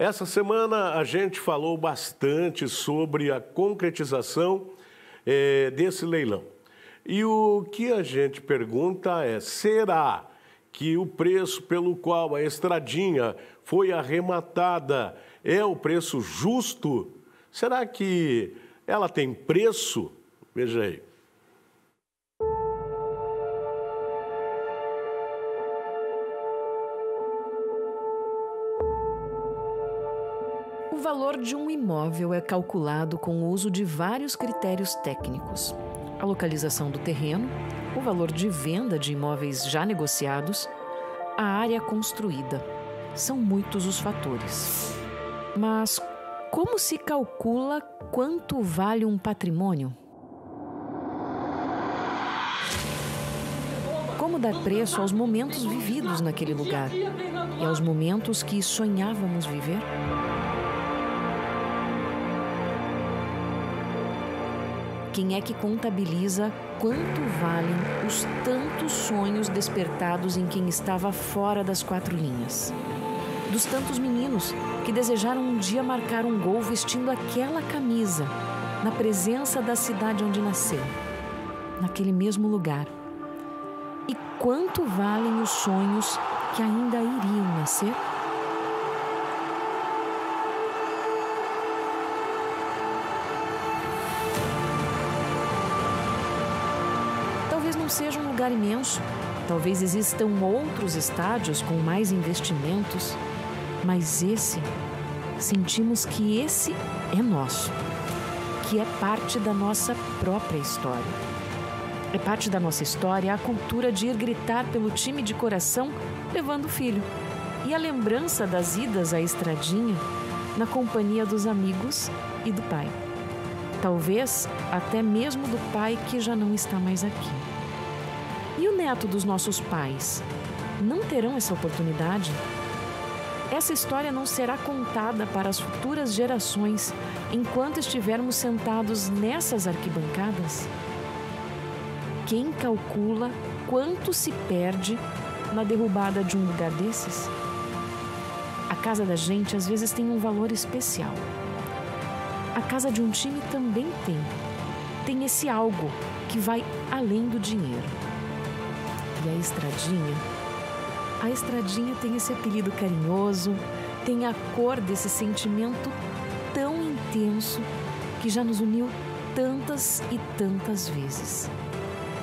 Essa semana a gente falou bastante sobre a concretização é, desse leilão. E o que a gente pergunta é: será que o preço pelo qual a estradinha foi arrematada é o preço justo? Será que ela tem preço? Veja aí. O valor de um imóvel é calculado com o uso de vários critérios técnicos: a localização do terreno, o valor de venda de imóveis já negociados, a área construída. São muitos os fatores. Mas como se calcula quanto vale um patrimônio? Como dar preço aos momentos vividos naquele lugar e aos momentos que sonhávamos viver? Quem é que contabiliza quanto valem os tantos sonhos despertados em quem estava fora das quatro linhas? Dos tantos meninos que desejaram um dia marcar um gol vestindo aquela camisa, na presença da cidade onde nasceu, naquele mesmo lugar. E quanto valem os sonhos que ainda iriam nascer? Seja um lugar imenso, talvez existam outros estádios com mais investimentos, mas esse, sentimos que esse é nosso, que é parte da nossa própria história. É parte da nossa história a cultura de ir gritar pelo time de coração levando o filho e a lembrança das idas à estradinha na companhia dos amigos e do pai. Talvez até mesmo do pai que já não está mais aqui. E o neto dos nossos pais? Não terão essa oportunidade? Essa história não será contada para as futuras gerações enquanto estivermos sentados nessas arquibancadas? Quem calcula quanto se perde na derrubada de um lugar desses? A casa da gente às vezes tem um valor especial. A casa de um time também tem. Tem esse algo que vai além do dinheiro. E a estradinha? A estradinha tem esse apelido carinhoso, tem a cor desse sentimento tão intenso que já nos uniu tantas e tantas vezes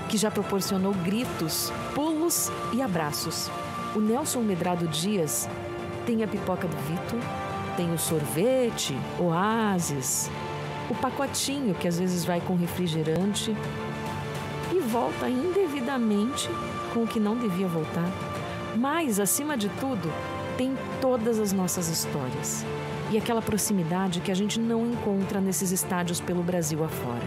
que já proporcionou gritos, pulos e abraços. O Nelson Medrado Dias tem a pipoca do Vitor, tem o sorvete, oásis, o pacotinho que às vezes vai com refrigerante e volta indevidamente com o que não devia voltar. Mas, acima de tudo, tem todas as nossas histórias e aquela proximidade que a gente não encontra nesses estádios pelo Brasil afora.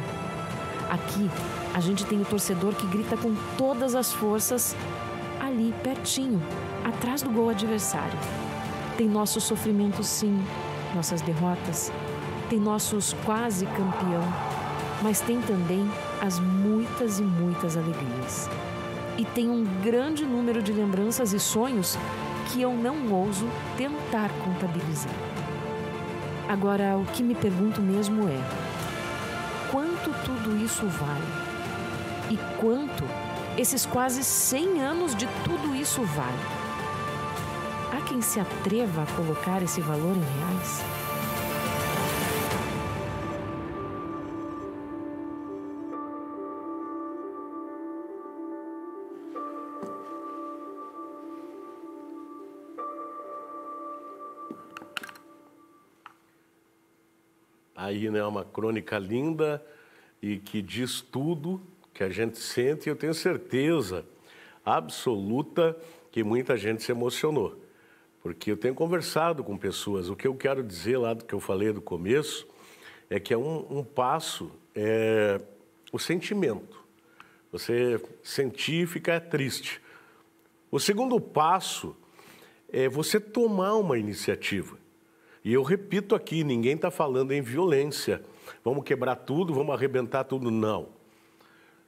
Aqui, a gente tem o torcedor que grita com todas as forças ali, pertinho, atrás do gol adversário. Tem nossos sofrimentos, sim, nossas derrotas, tem nossos quase campeão, mas tem também as muitas e muitas alegrias. E tem um grande número de lembranças e sonhos que eu não ouso tentar contabilizar. Agora, o que me pergunto mesmo é: quanto tudo isso vale? E quanto esses quase 100 anos de tudo isso vale? Há quem se atreva a colocar esse valor em reais? Aí, né, uma crônica linda e que diz tudo que a gente sente, e eu tenho certeza absoluta que muita gente se emocionou. Porque eu tenho conversado com pessoas, o que eu quero dizer lá do que eu falei do começo, é que é um, um passo, é o sentimento. Você sentir e ficar triste. O segundo passo é você tomar uma iniciativa. E eu repito aqui, ninguém está falando em violência. Vamos quebrar tudo, vamos arrebentar tudo. Não.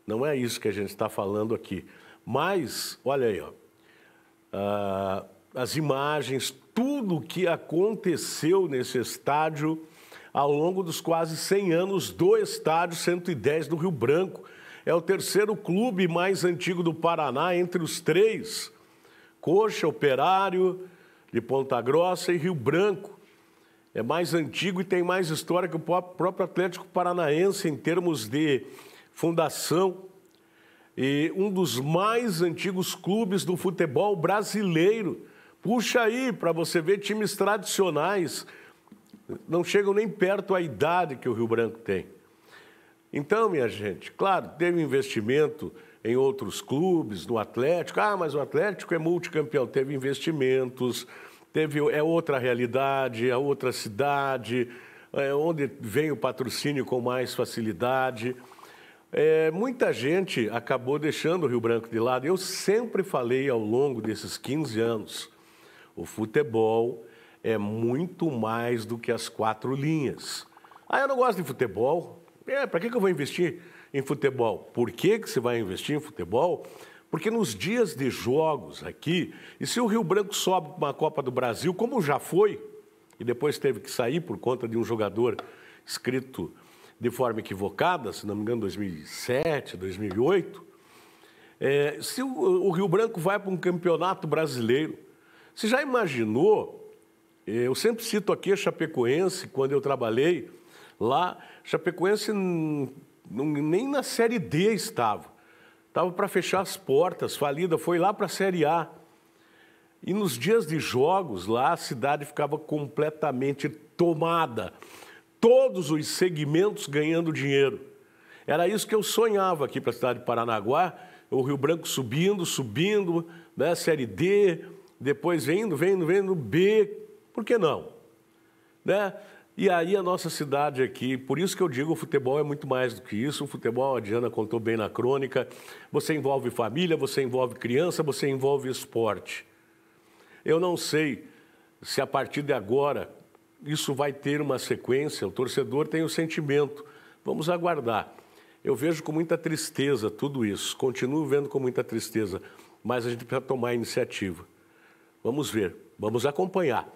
Não é isso que a gente está falando aqui. Mas, olha aí, ó, uh, as imagens, tudo que aconteceu nesse estádio ao longo dos quase 100 anos do estádio 110 do Rio Branco. É o terceiro clube mais antigo do Paraná entre os três. Coxa, Operário, de Ponta Grossa e Rio Branco. É mais antigo e tem mais história que o próprio Atlético Paranaense em termos de fundação. E um dos mais antigos clubes do futebol brasileiro. Puxa aí para você ver times tradicionais não chegam nem perto à idade que o Rio Branco tem. Então, minha gente, claro, teve investimento em outros clubes, no Atlético. Ah, mas o Atlético é multicampeão. Teve investimentos, teve é outra realidade, é outra cidade, é onde vem o patrocínio com mais facilidade. É, muita gente acabou deixando o Rio Branco de lado. Eu sempre falei ao longo desses 15 anos, o futebol é muito mais do que as quatro linhas. Ah, eu não gosto de futebol. É, para que, que eu vou investir em futebol? Por que, que você vai investir em futebol? Porque nos dias de jogos aqui, e se o Rio Branco sobe para uma Copa do Brasil, como já foi, e depois teve que sair por conta de um jogador escrito de forma equivocada, se não me engano, 2007, 2008, é, se o, o Rio Branco vai para um campeonato brasileiro, você já imaginou eu sempre cito aqui a Chapecoense, quando eu trabalhei lá, Chapecoense nem na Série D estava. Estava para fechar as portas, falida, foi lá para a Série A. E nos dias de jogos lá, a cidade ficava completamente tomada. Todos os segmentos ganhando dinheiro. Era isso que eu sonhava aqui para a cidade de Paranaguá, o Rio Branco subindo, subindo, né, Série D, depois vendo, vendo, vendo B, por que não? Né? E aí a nossa cidade aqui, por isso que eu digo, o futebol é muito mais do que isso. O futebol, a Diana contou bem na crônica, você envolve família, você envolve criança, você envolve esporte. Eu não sei se a partir de agora isso vai ter uma sequência, o torcedor tem o sentimento. Vamos aguardar. Eu vejo com muita tristeza tudo isso, continuo vendo com muita tristeza, mas a gente precisa tomar iniciativa. Vamos ver, vamos acompanhar.